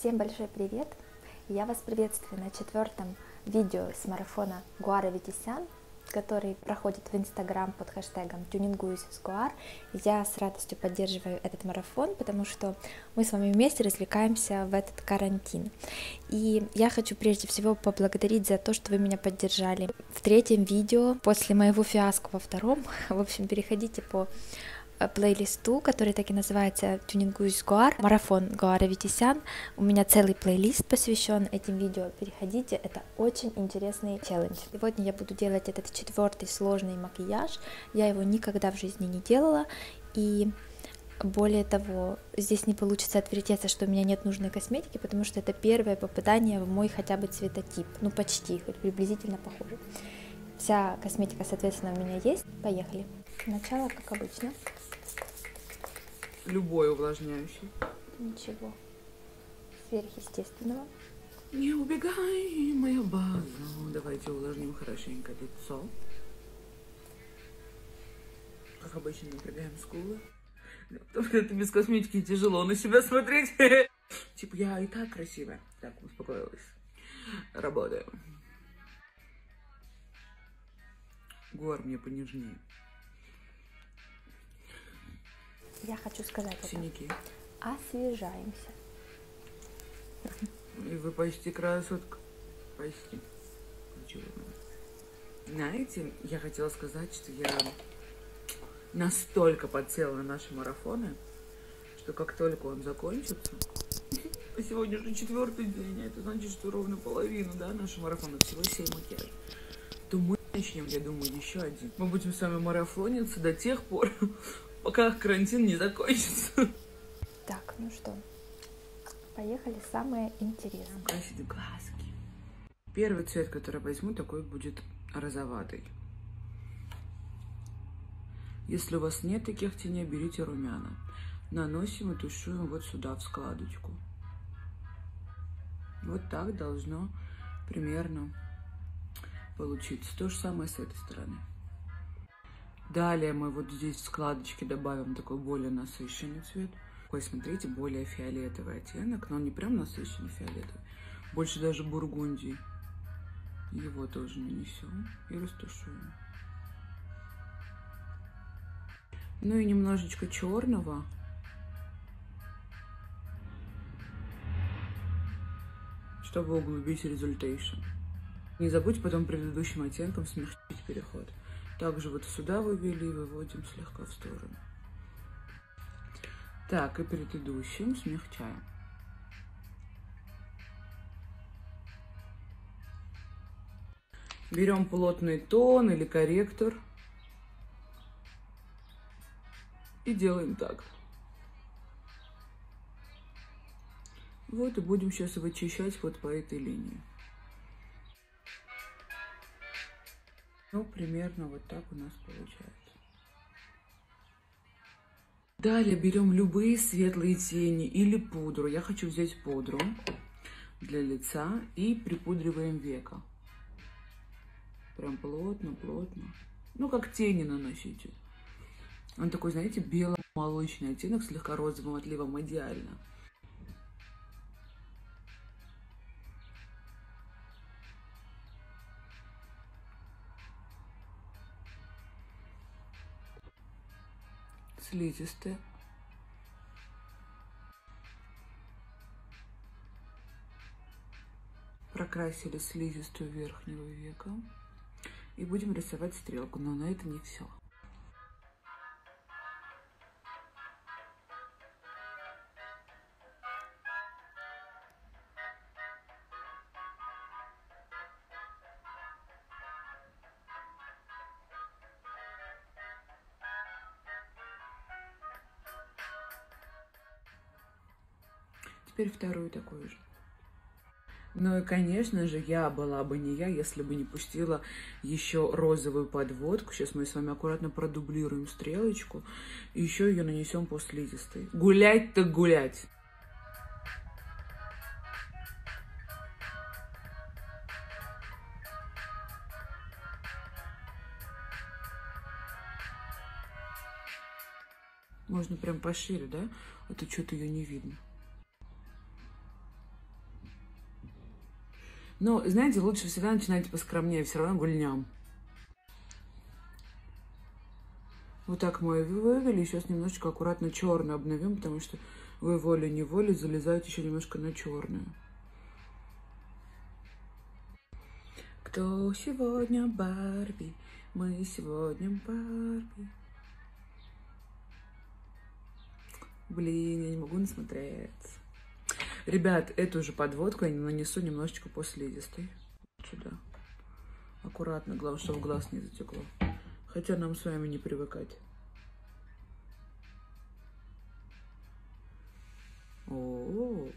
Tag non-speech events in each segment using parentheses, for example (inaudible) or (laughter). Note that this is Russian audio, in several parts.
Всем большой привет! Я вас приветствую на четвертом видео с марафона Гуара Витисян, который проходит в Инстаграм под хэштегом «Тюнингуюсь с Гуар». Я с радостью поддерживаю этот марафон, потому что мы с вами вместе развлекаемся в этот карантин. И я хочу прежде всего поблагодарить за то, что вы меня поддержали в третьем видео после моего фиаско во втором. (laughs) В общем, переходите по плейлисту, который так и называется «Тюнингуюсь Гуар», марафон Гуара Витисян. У меня целый плейлист посвящен этим видео, переходите, это очень интересный челлендж. Сегодня я буду делать этот четвертый сложный макияж, я его никогда в жизни не делала, и более того, здесь не получится отвертеться, что у меня нет нужной косметики, потому что это первое попадание в мой хотя бы цветотип, ну почти, хоть приблизительно похоже. Вся косметика, соответственно, у меня есть. Поехали. Начало, как обычно. Любой увлажняющий. Ничего сверхъестественного. Не убегай, моя база. Давайте увлажним хорошенько лицо. Как обычно, напрягаем скулы. Потому что это без косметики тяжело на себя смотреть. (laughs) Типа, я и так красивая. Так, успокоилась. Работаем. Гор мне понежнее. Я хочу сказать Синяки. это. Освежаемся. И вы почти красотка. Почти. Ничего. Знаете, я хотела сказать, что я настолько подсела на наши марафоны, что как только он закончится, (laughs) а сегодня же четвертый день, а это значит, что ровно половину, да, нашего марафона, всего 7 макияжей, то мы начнем, я думаю, еще один. Мы будем с вами марафониться до тех пор, (laughs) пока карантин не закончится. Так, ну что, поехали, самое интересное. Красить глазки. Первый цвет, который возьму, такой будет розоватый. Если у вас нет таких теней, берите румяна. Наносим и тушуем вот сюда, в складочку. Вот так должно примерно получиться. То же самое с этой стороны. Далее мы вот здесь в складочке добавим такой более насыщенный цвет. Такой, смотрите, более фиолетовый оттенок, но не прям насыщенный фиолетовый, больше даже бургундий. Его тоже нанесем и растушуем. Ну и немножечко черного. Чтобы углубить результейшн. Не забудь потом предыдущим оттенком смягчить переход. Также вот сюда вывели и выводим слегка в сторону. Так, и предыдущим смягчаем. Берем плотный тон или корректор и делаем так. Вот и будем сейчас вычищать вот по этой линии. Ну, примерно вот так у нас получается. Далее берем любые светлые тени или пудру. Я хочу взять пудру для лица и припудриваем века. Прям плотно, плотно. Ну, как тени наносите. Он такой, знаете, бело-молочный оттенок, слегка розовым отливом, идеально. Слизистые. Прокрасили слизистую верхнего века. И будем рисовать стрелку, но на это не все. Теперь вторую такую же. Ну и, конечно же, я была бы не я, если бы не пустила еще розовую подводку. Сейчас мы с вами аккуратно продублируем стрелочку. И еще ее нанесем по слизистой. Гулять так гулять! Можно прям пошире, да? А то что-то ее не видно. Но, знаете, лучше всегда начинайте поскромнее, все равно гульням. Вот так мы вывели, сейчас немножечко аккуратно черную обновим, потому что вы волей-неволей залезаете еще немножко на черную. Кто сегодня Барби? Мы сегодня Барби. Блин, я не могу насмотреться. Ребят, эту же подводку я нанесу немножечко послизистой. Сюда. Аккуратно, главное, чтобы в глаз не затекло. Хотя нам с вами не привыкать. О, -о, -о.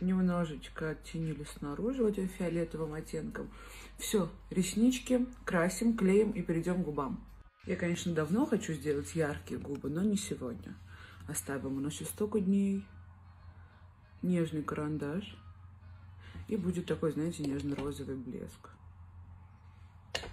Немножечко оттенили снаружи вот этим фиолетовым оттенком. Все, реснички красим, клеим и перейдем к губам. Я, конечно, давно хочу сделать яркие губы, но не сегодня. Оставим у нас еще столько дней. Нежный карандаш. И будет такой, знаете, нежно-розовый блеск.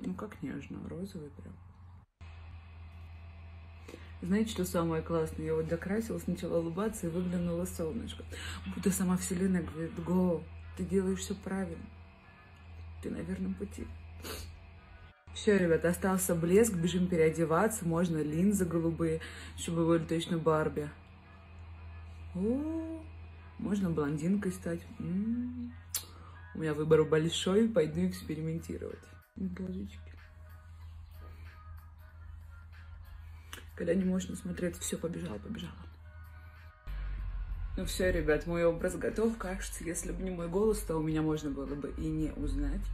Ну, как нежно, розовый прям. Знаете, что самое классное? Я вот докрасилась, начала улыбаться и выглянула солнышко. Будто сама вселенная говорит, го, ты делаешь все правильно. Ты на верном пути. Все, ребят, остался блеск, бежим переодеваться, можно линзы голубые, чтобы были точно Барби. О, можно блондинкой стать. М -м -м. У меня выбор большой, пойду экспериментировать. Божечки. Когда не можешь насмотреться, все, побежала, побежала. Ну все, ребят, мой образ готов. Кажется, если бы не мой голос, то у меня можно было бы и не узнать.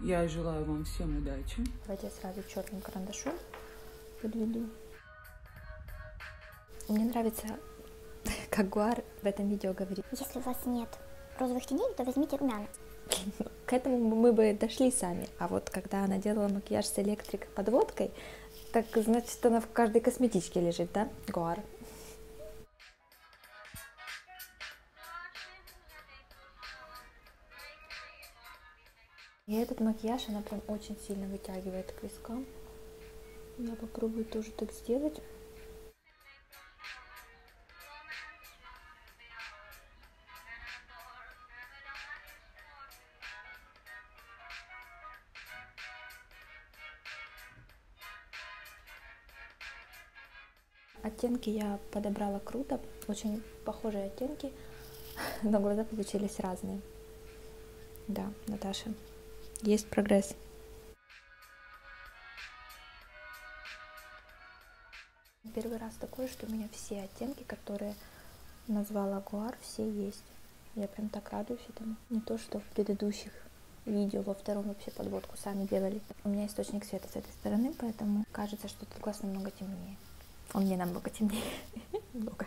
Я желаю вам всем удачи. Давайте я сразу черным карандашом подведу. Мне нравится, как Гуар в этом видео говорит. Если у вас нет розовых теней, то возьмите румяна. (laughs) К этому мы бы дошли сами. А вот когда она делала макияж с электрик подводкой, так значит она в каждой косметичке лежит, да? Гуар. И этот макияж она прям очень сильно вытягивает к вискам. Я попробую тоже так сделать. Оттенки я подобрала круто, очень похожие оттенки, (laughs) но глаза получились разные. Да, Наташа, есть прогресс. Первый раз такое, что у меня все оттенки, которые назвала Гуар, все есть. Я прям так радуюсь этому. Не то, что в предыдущих видео, во втором вообще подводку сами делали. У меня источник света с этой стороны, поэтому кажется, что этот глаз намного темнее. Он мне намного темнее. (laughs) Много.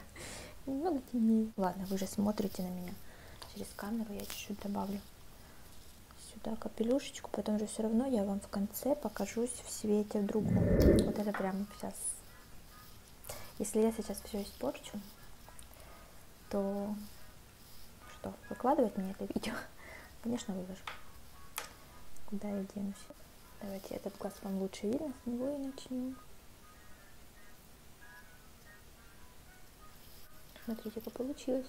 Немного темнее. Ладно, вы же смотрите на меня через камеру. Я чуть-чуть добавлю сюда капелюшечку. Потом же все равно я вам в конце покажусь в свете в другом. Вот это прямо сейчас. Если я сейчас все испорчу, то что, выкладывать мне это видео? (laughs) Конечно, выложу. Куда я денусь? Давайте этот глаз вам лучше видно, с него и начнем. Смотрите, как получилось.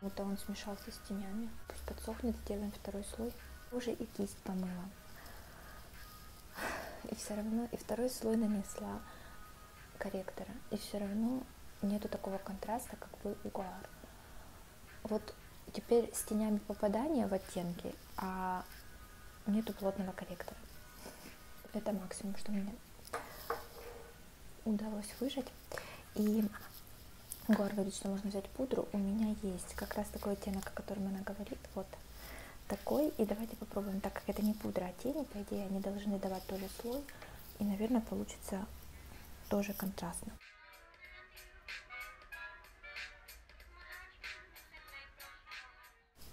Вот он смешался с тенями. Пусть подсохнет, сделаем второй слой. Уже и кисть помыла. И все равно, и второй слой нанесла корректора. И все равно нету такого контраста, как был у Гуар. Вот теперь с тенями попадания в оттенки, а нету плотного корректора. Это максимум, что мне удалось выжать. И Гор говорит, что можно взять пудру. У меня есть как раз такой оттенок, о котором она говорит. Вот такой. И давайте попробуем, так как это не пудра, а тени, по идее, они должны давать тоже слой. И, наверное, получится тоже контрастно.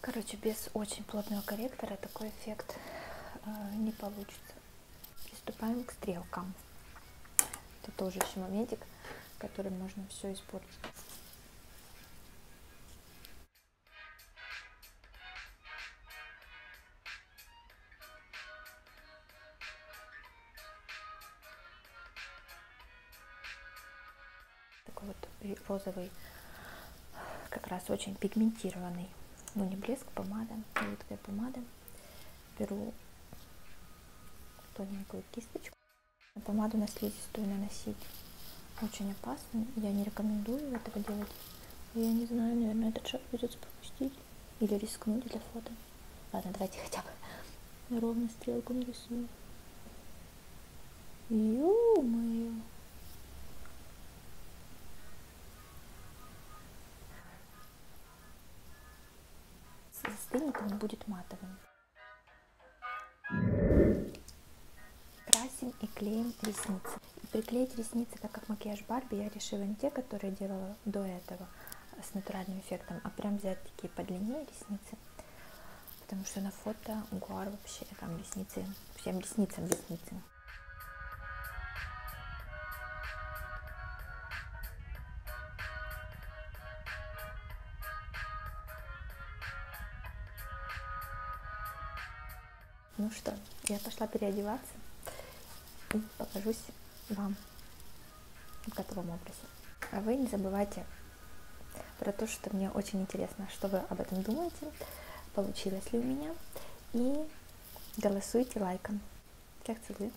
Короче, без очень плотного корректора такой эффект э, не получится. Приступаем к стрелкам. Это тоже еще моментик, который можно все испортить. Такой вот розовый, как раз очень пигментированный. Ну не блеск, помада, жидкая помада. Беру тоненькую кисточку. Помаду на слизистую наносить очень опасно. Я не рекомендую этого делать. Я не знаю, наверное, этот шаг придется пропустить. Или рискнуть для фото. Ладно, давайте хотя бы ровно стрелку нарисую. Ё-моё! Застынет, он будет матовым. Красим и клеим ресницы. Приклеить ресницы, так как макияж Барби, я решила не те, которые делала до этого с натуральным эффектом, а прям взять такие подлиннее ресницы. Потому что на фото гуар вообще там ресницы, всем ресницам ресницы. Ну что, я пошла переодеваться покажусь вам в готовом образе. А вы не забывайте про то, что мне очень интересно, что вы об этом думаете, получилось ли у меня, и голосуйте лайком. Всех целую.